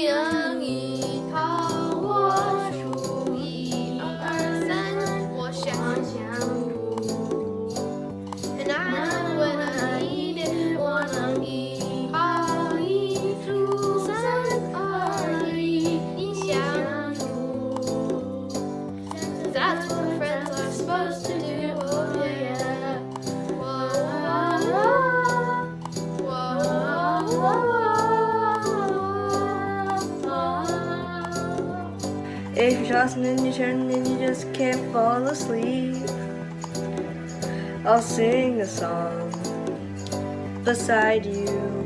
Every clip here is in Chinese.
Yeah. and you just can't fall asleep. I'll sing a song beside you.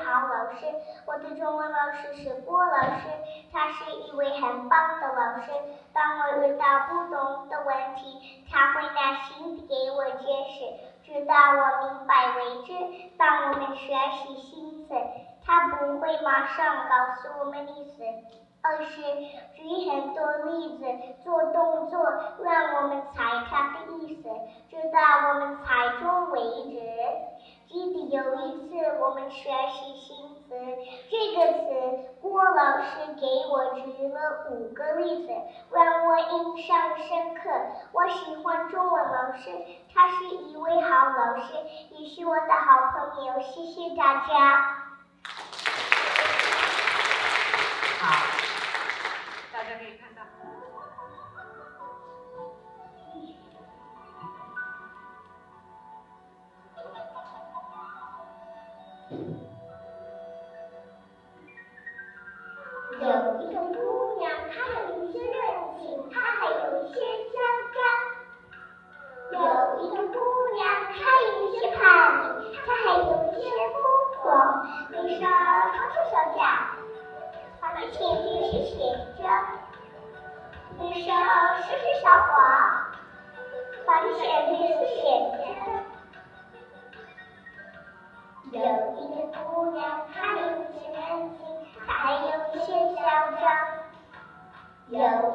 好老师。我的中文老师是郭老师，他是一位很棒的老师。当我遇到不懂的问题，他会耐心地给我解释，直到我明白为止。当我们学习新词，他不会马上告诉我们意思。而是举很多例子做动作，让我们猜他的意思，直到我们猜中为止。记得有一次我们学习新词，这个词郭老师给我举了五个例子，让我印象深刻。我喜欢中文老师，他是一位好老师，也是我的好朋友。谢谢大家。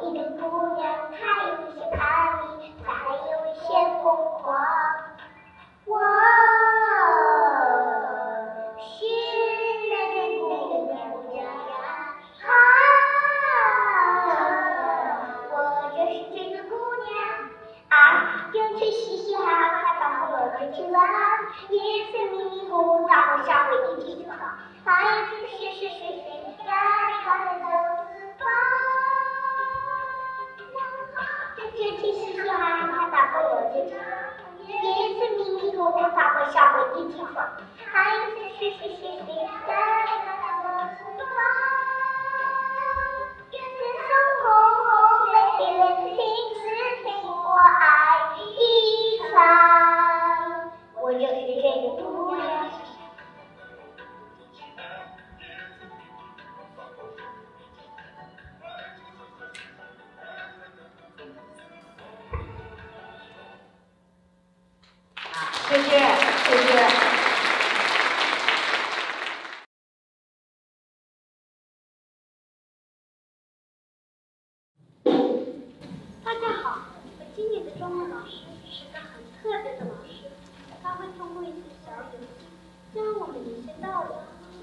一个姑娘，大家好，我今年的中文老师是个很特别的老师，他会通过一些小游戏教我们一些道理。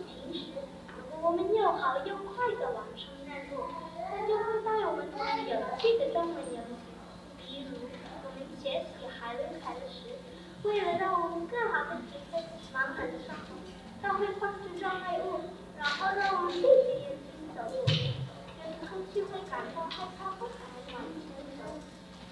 平时如果我们又好又快的完成任务，他就会带我们做有趣的中文游戏，比如我们学习海伦凯勒时，为了让我们更好的体会满满的上空，他会放置障碍物，然后让我们闭着眼睛走路，有时候就会感到害怕和者很。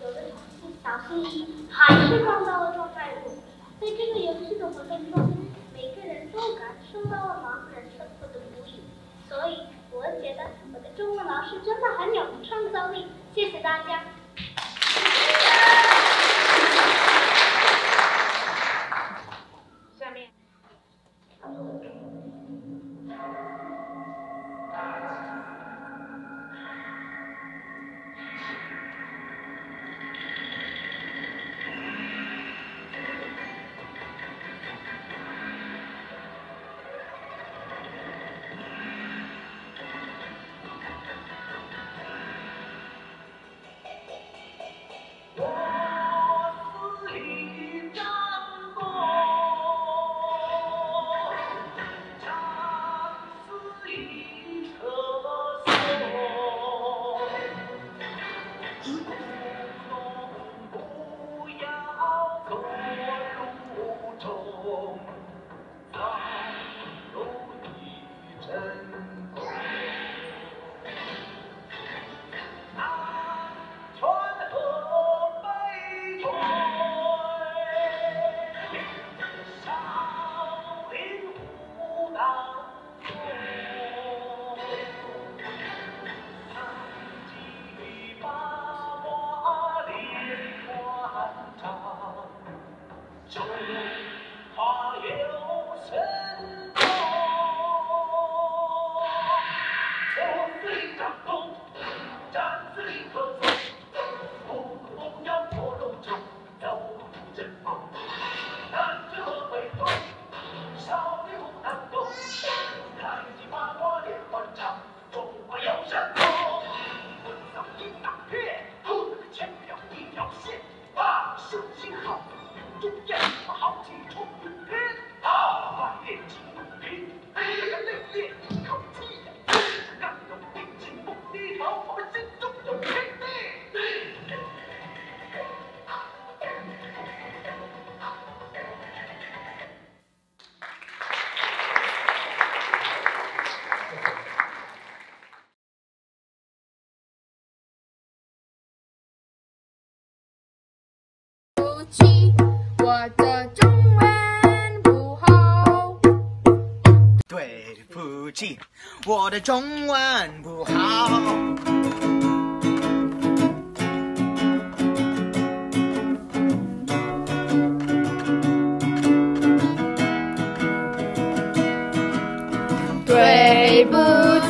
有的同学小心翼翼还是撞到了怪物在这个游戏的活动中每个人都感受到了盲人生活的不易所以我觉得我的中文老师真的很有创造力。谢谢大家。Thank you. 我的中文不好。对不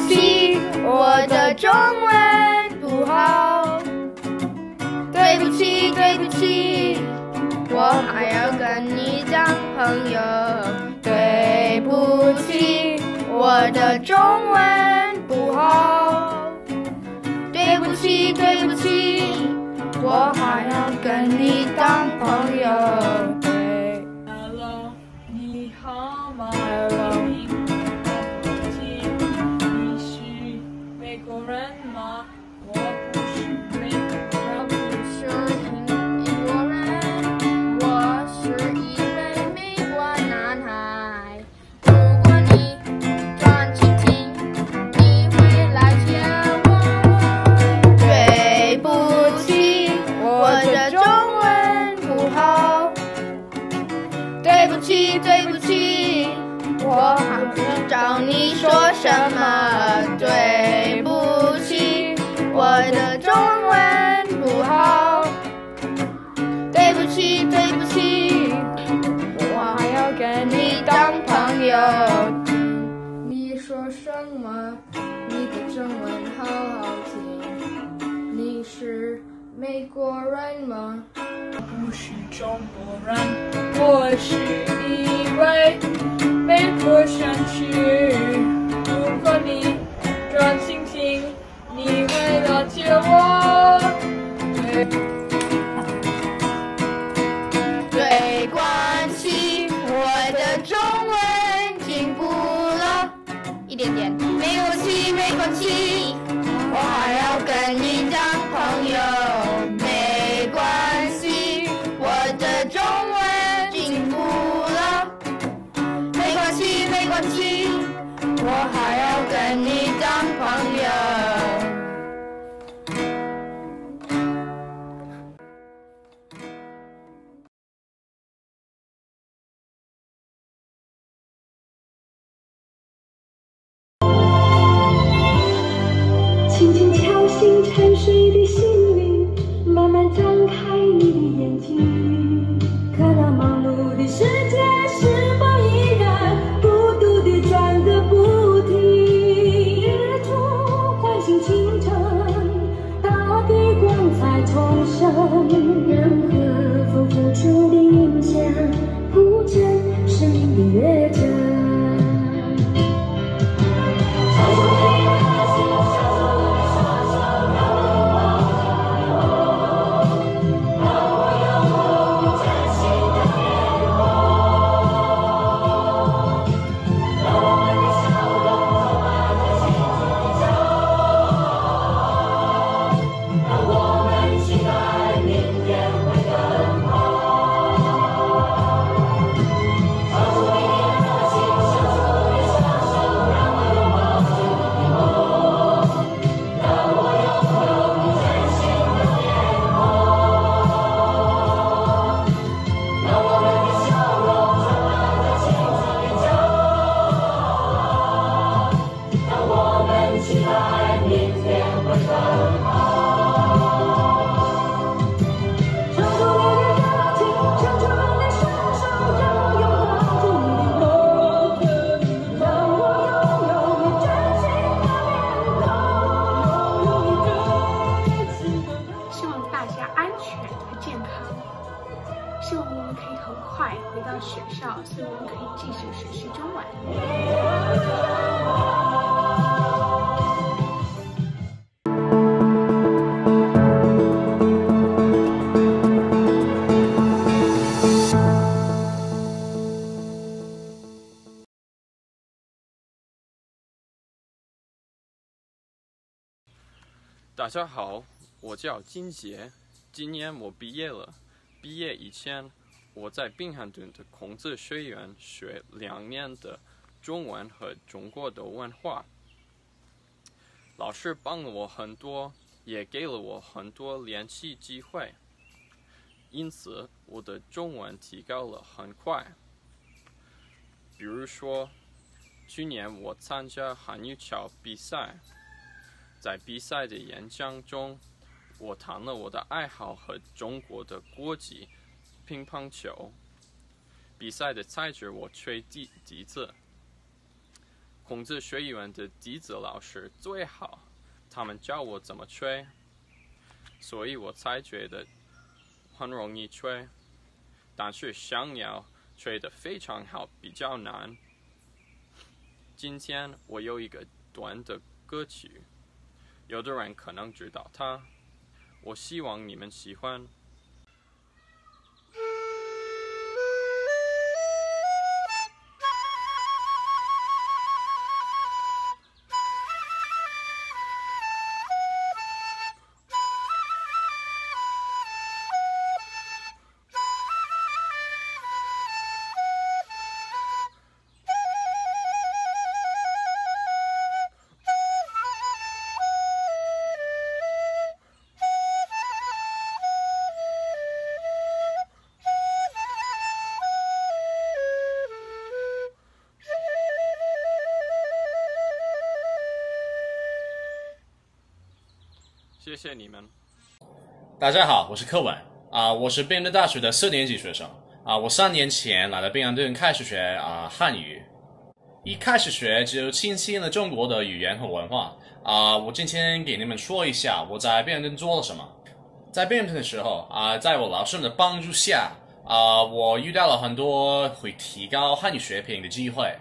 起我的中文不好对不起对不起我还要跟你交朋友。我的中文不好。对不起对不起我还要跟你当朋友。大家好，我叫金杰。今年我毕业了。毕业以前，我在宾汉顿的孔子学院学两年的中文和中国的文化。老师帮我很多，也给了我很多联系机会。因此，我的中文提高了很快。比如说去年我参加汉语桥比赛。在比赛的演讲中，我谈了我的爱好和中国的国际乒乓球。比赛的赛制我吹笛笛子，孔子学院的笛子老师最好，他们教我怎么吹，所以我才觉得很容易吹。但是想要吹得非常好比较难。今天我有一个短的歌曲，有的人可能知道他，我希望你们喜欢。谢谢你们。大家好，我是柯文啊，我是宾顿大学的四年级学生啊。我三年前来了宾安顿开始学啊汉语，一开始学就亲近了中国的语言和文化啊。我今天给你们说一下我在宾安顿做了什么。在宾安顿的时候啊，在我老师们的帮助下啊，我遇到了很多会提高汉语水平的机会，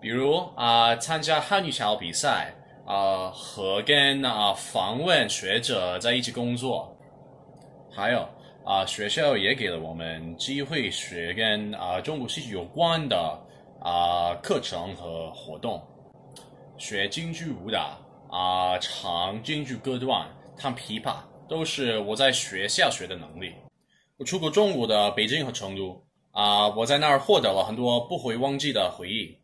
比如啊参加汉语桥比赛。啊，和跟啊访问学者在一起工作，还有啊学校也给了我们机会学跟啊中国戏曲有关的啊课程和活动，学京剧舞蹈啊唱京剧歌段弹琵琶都是我在学校学的能力。我出过中国的北京和成都啊，我在那儿获得了很多不会忘记的回忆。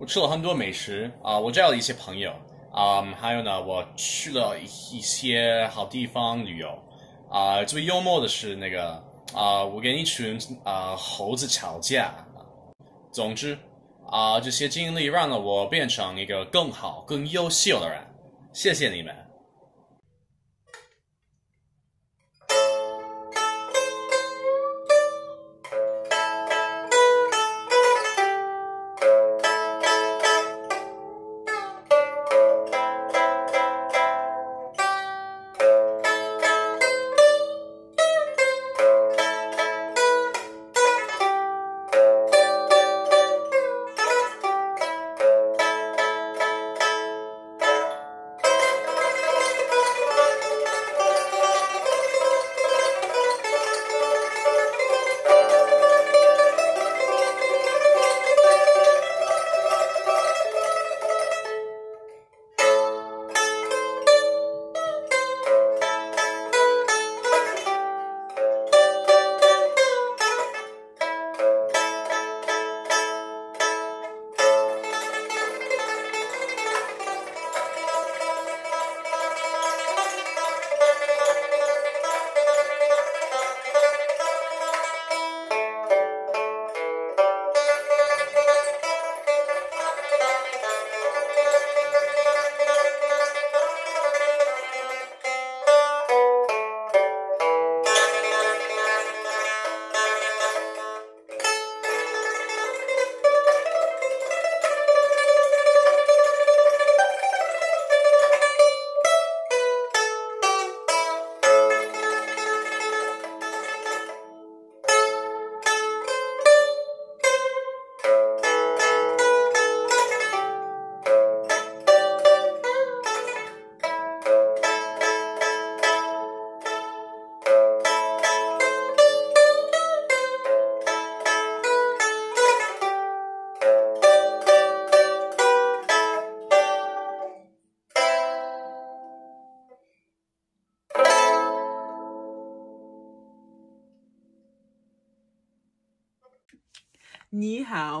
我吃了很多美食啊，我交了一些朋友。啊，还有呢，我去了一些好地方旅游。啊，最幽默的是那个啊，我跟一群啊猴子吵架。总之，啊，这些经历让了我变成一个更好、更优秀的人。谢谢你们。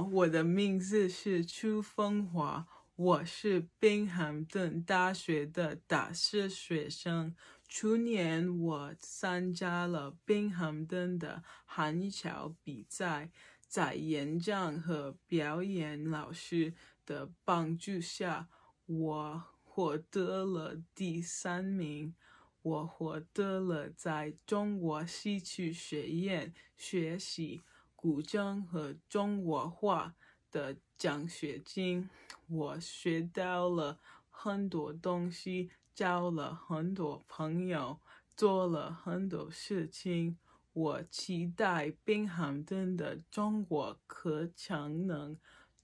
我的名字是邱风华，我是宾汉顿大学的大四学生。去年我参加了宾汉顿的韩桥比赛，在演讲和表演老师的帮助下，我获得了第三名。我获得了在中国戏曲学院学习古筝和中国话的奖学金。我学到了很多东西，交了很多朋友，做了很多事情。我期待宾汉顿的中国课程能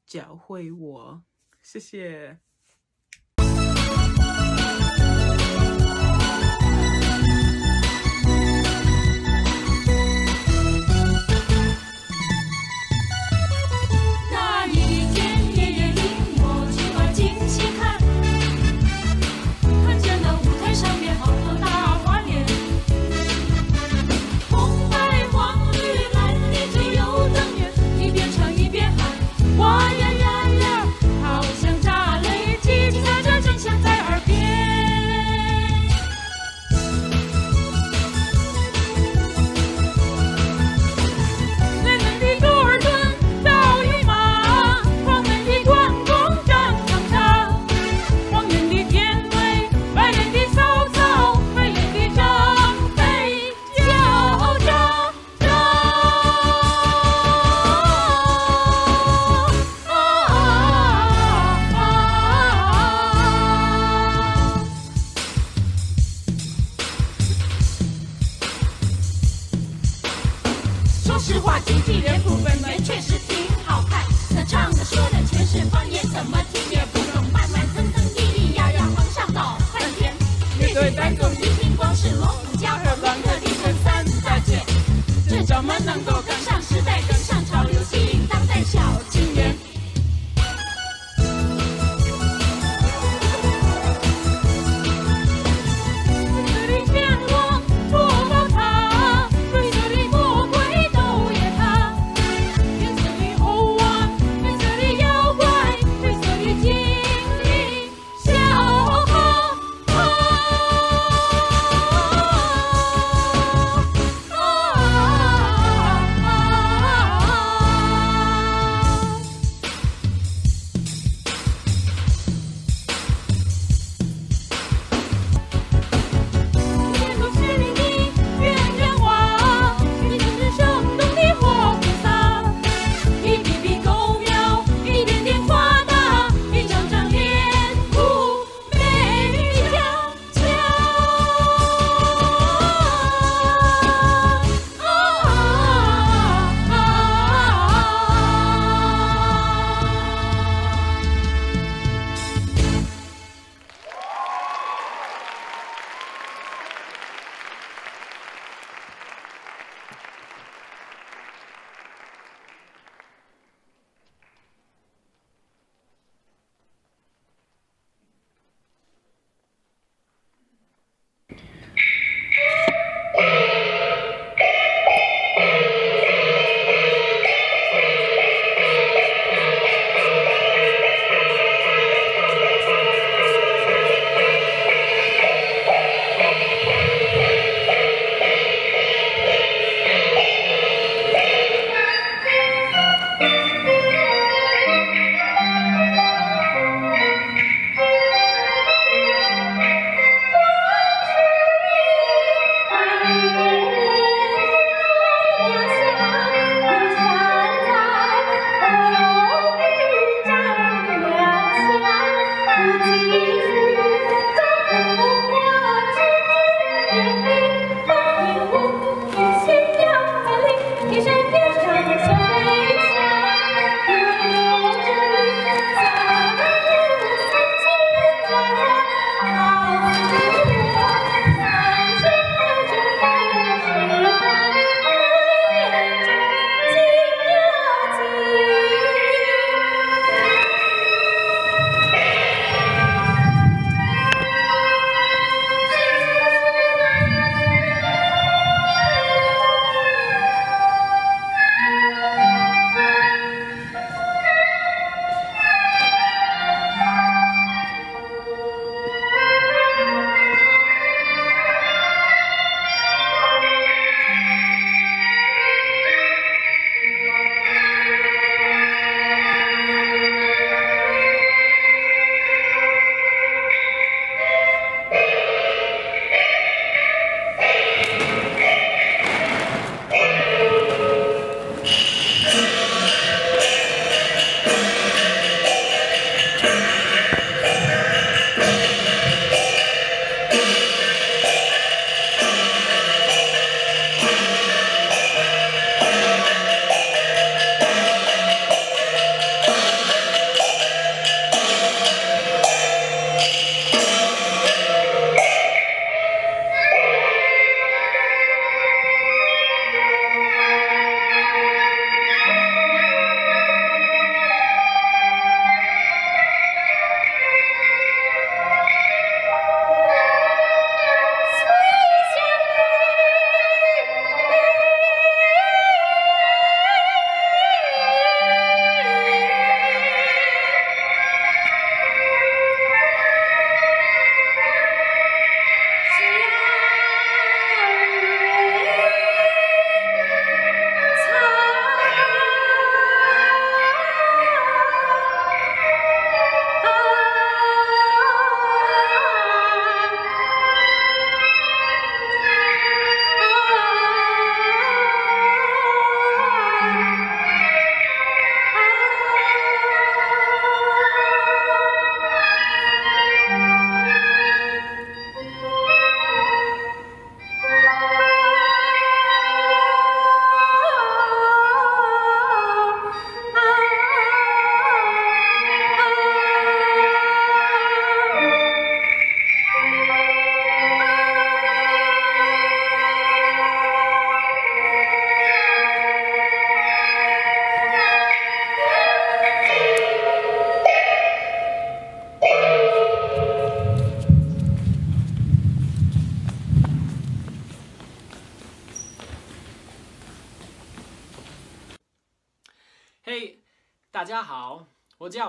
教会我。谢谢。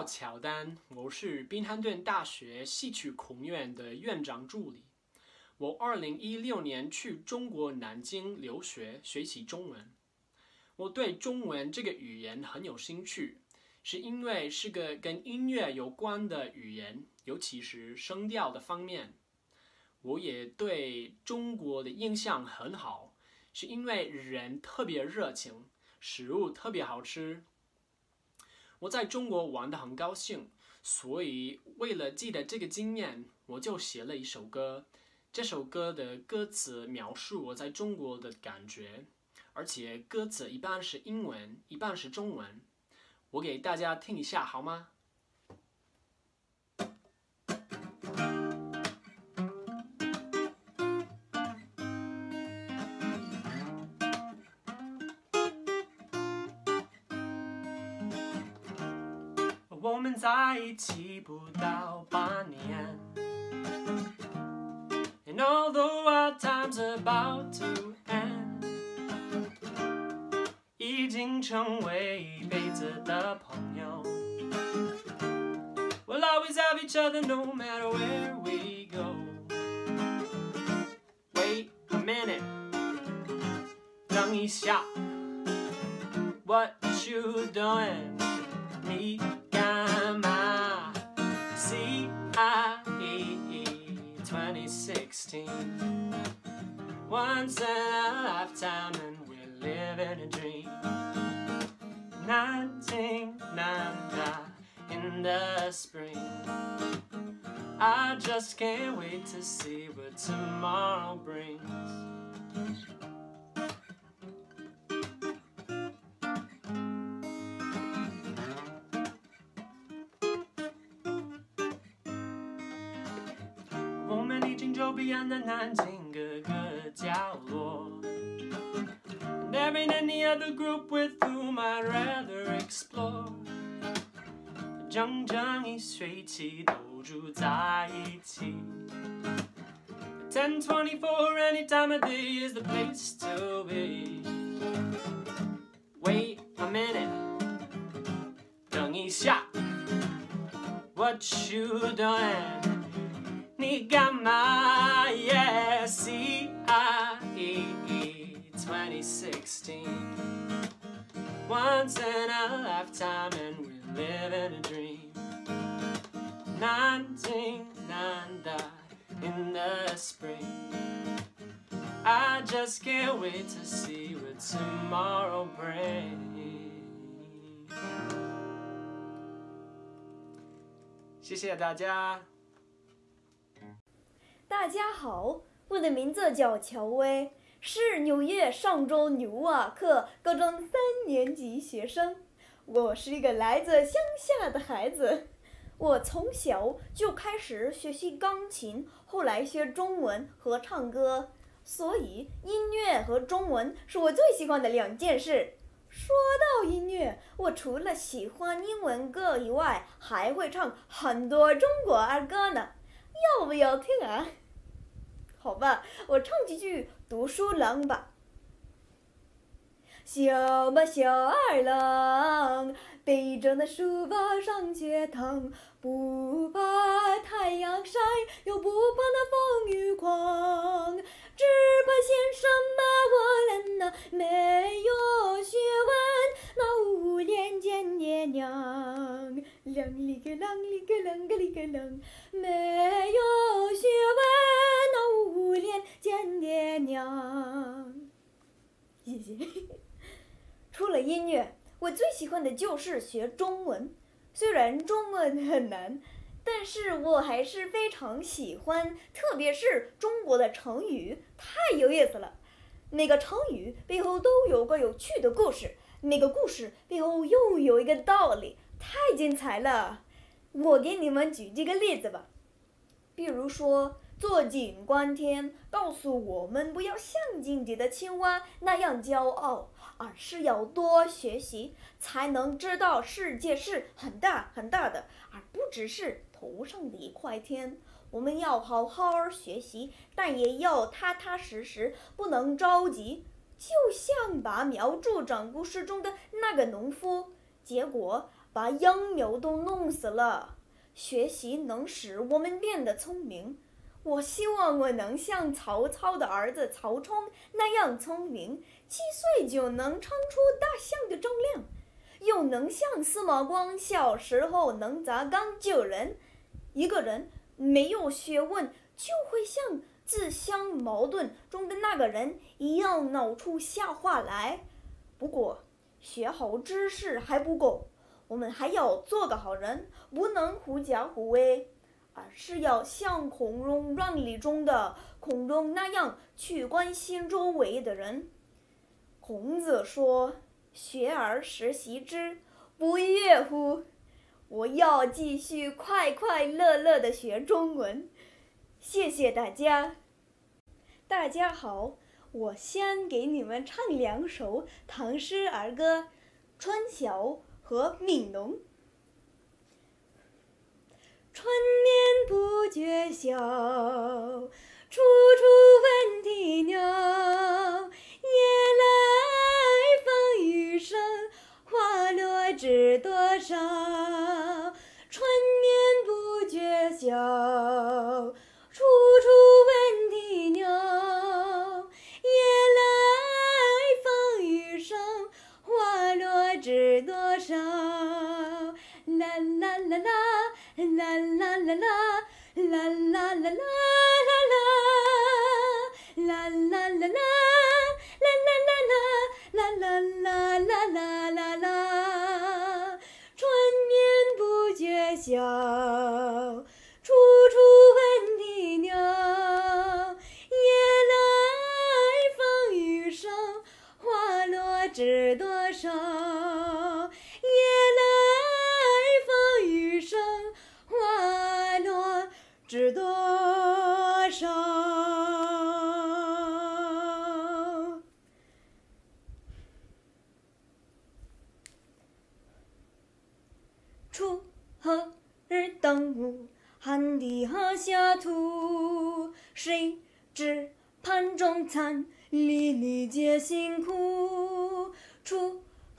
乔丹，我是宾汉顿大学戏曲孔院的院长助理。我二零一六年去中国南京留学学习中文。我对中文这个语言很有兴趣，是因为是个跟音乐有关的语言，尤其是声调的方面。我也对中国的印象很好，是因为人特别热情，食物特别好吃。我在中国玩得很高兴，所以为了记得这个经验，我就写了一首歌。这首歌的歌词描述我在中国的感觉，而且歌词一半是英文，一半是中文。我给大家听一下好吗？们在一起不到半年，And although our time's about to end，已经成为一辈子的朋友。We'll always have each other no matter where we go. Wait a minute，等一下 Once in a lifetime and we're living a dream. 1999 in the spring. I just can't wait to see what tomorrow brings beyond the 南京各个角落。And there ain't any other group with whom I'd rather explore. 整整一学期都住在一起。1024 any time of day is the place to be. Wait a minute. 等一下。What you doing? 你干嘛？Yeah, C I E E 2016. Once in a lifetime, and we're living a dream. 1999 in the spring. I just can't wait to see what tomorrow brings. 谢谢大家。 大家好，我的名字叫乔薇，是纽约上州纽瓦克高中三年级学生。我是一个来自乡下的孩子，我从小就开始学习钢琴，后来学中文和唱歌，所以音乐和中文是我最喜欢的两件事。说到音乐，我除了喜欢英文歌以外，还会唱很多中国儿歌呢，要不要听啊？好吧，我唱几句读书郎吧。小嘛小二郎，背着那书包上学堂，不怕太阳晒，又不怕那风雨狂，只怕先生骂我懒呐，没有学问，那无脸见爹娘。啷里个啷里个啷个里个啷，没有学问，那无脸见爹娘。谢谢。除了音乐，我最喜欢的就是学中文。虽然中文很难，但是我还是非常喜欢，特别是中国的成语，太有意思了。每个成语背后都有个有趣的故事，每个故事背后又有一个道理，太精彩了。我给你们举几个例子吧，比如说。坐井观天，告诉我们不要像井底的青蛙那样骄傲，而是要多学习，才能知道世界是很大很大的，而不只是头上的一块天。我们要好好学习，但也要踏踏实实，不能着急。就像把苗助长故事中的那个农夫，结果把秧苗都弄死了。学习能使我们变得聪明。我希望我能像曹操的儿子曹冲那样聪明，七岁就能称出大象的重量，又能像司马光小时候能砸缸救人。一个人没有学问，就会像自相矛盾中的那个人一样闹出瞎话来。不过，学好知识还不够，我们还要做个好人，不能狐假虎威。而是要像《孔融让梨》中的孔融那样去关心周围的人。孔子说：“学而时习之，不亦乎？”我要继续快快乐乐的学中文。谢谢大家。大家好，我先给你们唱两首唐诗儿歌，《春晓》和《悯农》。春眠不觉晓，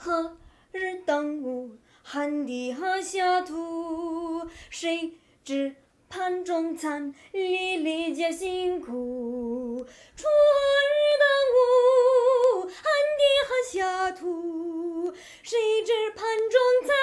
锄禾日当午，汗滴禾下土。谁知盘中餐，粒粒皆辛苦。锄禾日当午，汗滴禾下土。谁知盘中餐，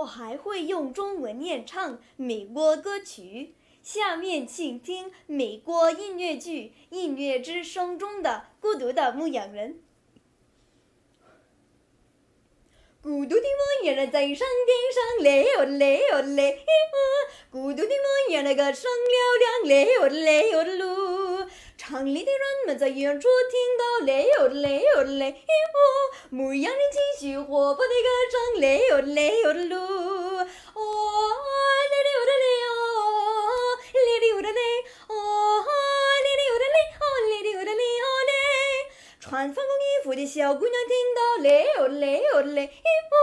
我还会用中文念唱美国歌曲。下面请听美国音乐剧《音乐之声》中的《孤独的牧羊人》。孤独的牧羊人在山顶上，嘞哟嘞哟嘞呜。孤独的牧羊人歌声嘹亮，嘞哟嘞哟噜。城里的人们在远处听到，嘞哟嘞哟嘞呜。牧羊人情绪活泼的歌声，嘞哟嘞哟噜。哦嘞哩哟的嘞哦，嘞哩哟的嘞穿粉红衣服的小姑娘听到，嘞哟嘞哟嘞呜。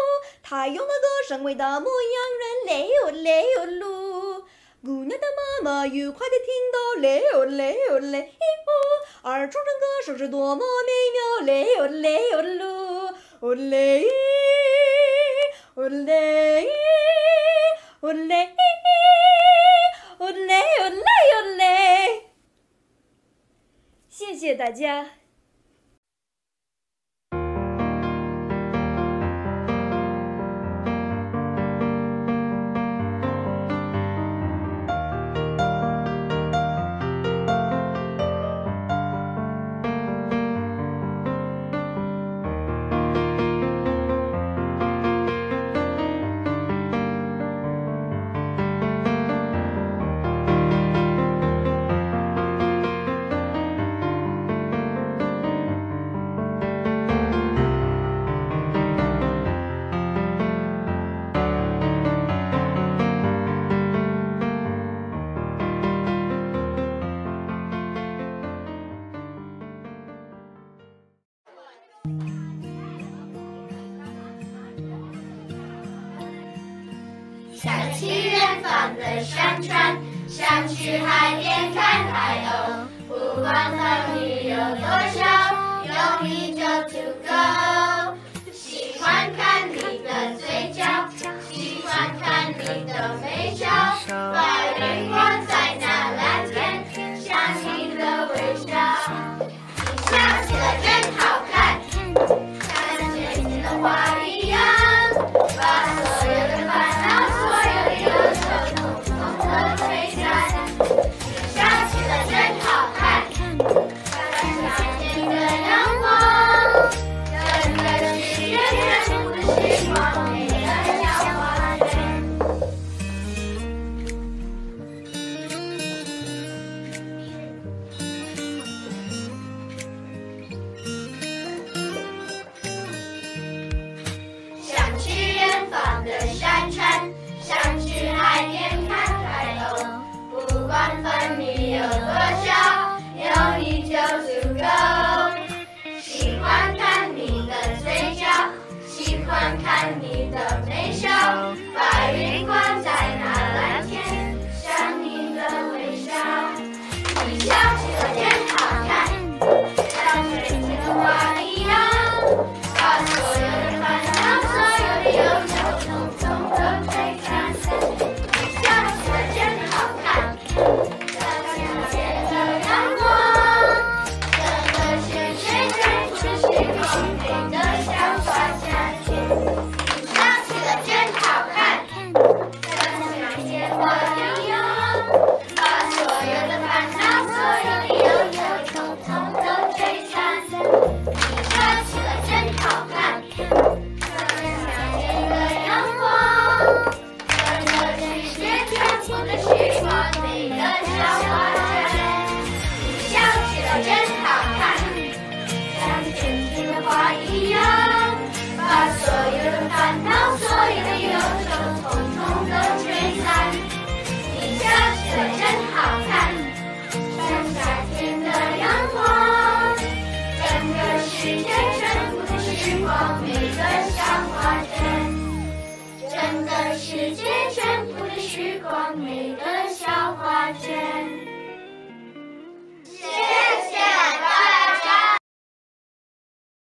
她用的歌声回答牧羊人，嘞哟嘞哟噜。姑娘的妈妈愉快地听到，嘞哟嘞哟嘞呜，儿童唱歌声是多么美妙，嘞哟嘞哟噜，哦嘞，哦嘞，哦嘞，哦嘞哦嘞哦嘞，谢谢大家。想去远方的山川想去海边看海鸥不管风雨有多少有你就足够喜欢看你的嘴角喜欢看你的眉梢白云挂在那蓝天像你的微笑。你笑起来真